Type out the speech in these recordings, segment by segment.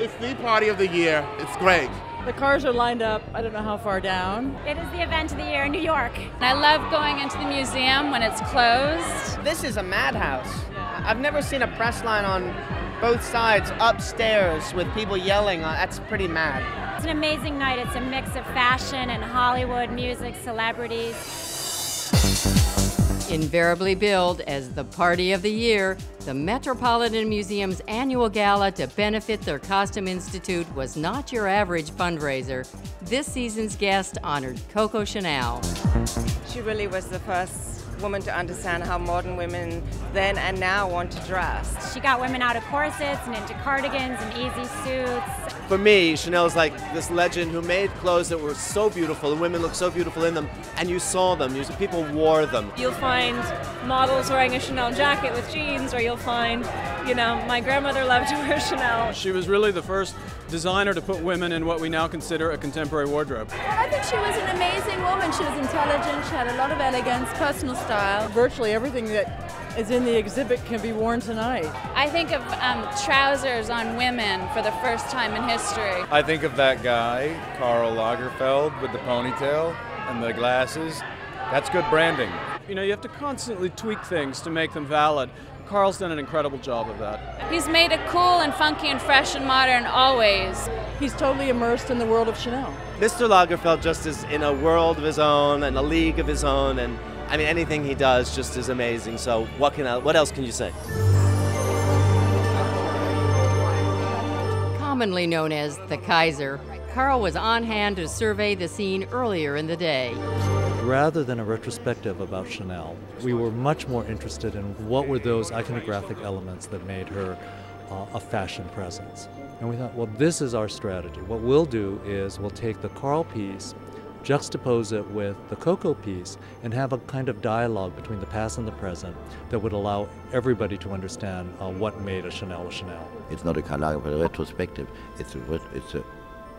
It's the party of the year. It's great. The cars are lined up, I don't know how far down. It is the event of the year in New York. I love going into the museum when it's closed. This is a madhouse. I've never seen a press line on both sides upstairs with people yelling. Uh, That's pretty mad. It's an amazing night. It's a mix of fashion and Hollywood, music, celebrities. Invariably billed as the party of the year, the Metropolitan Museum's annual gala to benefit their Costume Institute was not your average fundraiser. This season's guest honored Coco Chanel. She really was the first woman to understand how modern women then and now want to dress. She got women out of corsets and into cardigans and easy suits. For me, Chanel is like this legend who made clothes that were so beautiful and women looked so beautiful in them, and you saw them. You, people wore them. You'll find models wearing a Chanel jacket with jeans, or you'll find, you know, my grandmother loved to wear Chanel. She was really the first designer to put women in what we now consider a contemporary wardrobe. I think she was an amazing woman. She was intelligent, she had a lot of elegance, personal style. Virtually everything that is in the exhibit can be worn tonight. I think of um, trousers on women for the first time in history. I think of that guy, Karl Lagerfeld, with the ponytail and the glasses. That's good branding. You know, you have to constantly tweak things to make them valid. Karl's done an incredible job of that. He's made it cool and funky and fresh and modern always. He's totally immersed in the world of Chanel. Mr. Lagerfeld just is in a world of his own and a league of his own, and I mean anything he does just is amazing. So what can I, what else can you say? Commonly known as the Kaiser, Karl was on hand to survey the scene earlier in the day. Rather than a retrospective about Chanel, we were much more interested in what were those iconographic elements that made her uh, a fashion presence. And we thought, well, this is our strategy. What we'll do is we'll take the Karl piece, juxtapose it with the Coco piece, and have a kind of dialogue between the past and the present that would allow everybody to understand uh, what made a Chanel a Chanel. It's not a Karl Lagerfeld retrospective, it's a, it's a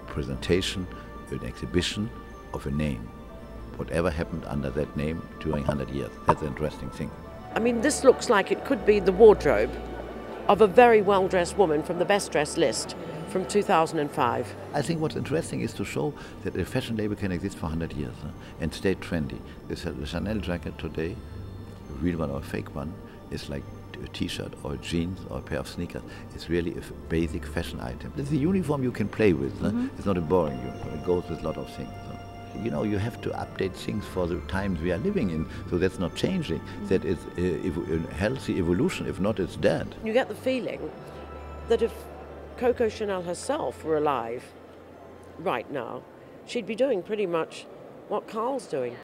presentation, an exhibition of a name. Whatever happened under that name during 100 years. That's an interesting thing. I mean, this looks like it could be the wardrobe of a very well dressed woman from the best dressed list from 2005. I think what's interesting is to show that a fashion label can exist for 100 years huh, and stay trendy. This, the Chanel jacket today, a real one or a fake one, is like a t-shirt or jeans or a pair of sneakers. It's really a basic fashion item. It's a uniform you can play with. Mm -hmm. It's not a boring uniform. It goes with a lot of things. So. You know, you have to update things for the times we are living in. So that's not changing. Mm -hmm. That is a, a healthy evolution. If not, it's dead. You get the feeling that if Coco Chanel herself were alive right now, she'd be doing pretty much what Karl's doing.